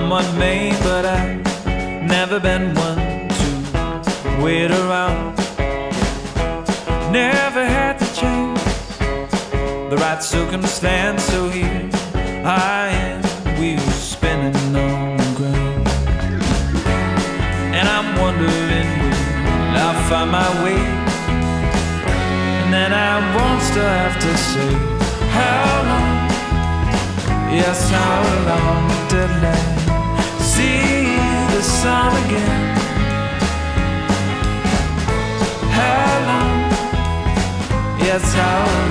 me, but I've never been one to wait around. Never had the chance, the right circumstance, so here I am, wheels spinning on the ground. And I'm wondering, will I find my way? And then I won't still have to say, How long? Yes, how long I see sun again? How long? Yes, how long?